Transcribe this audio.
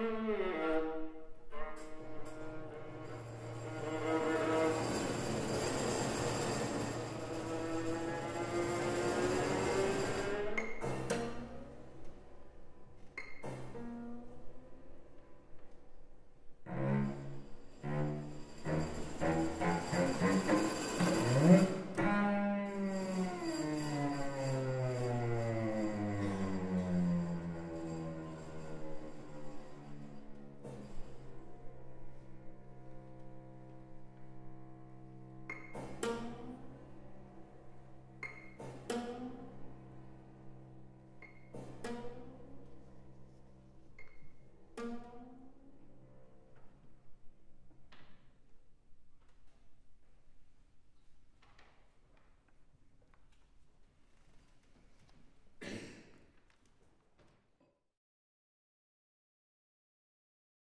Mm-hmm.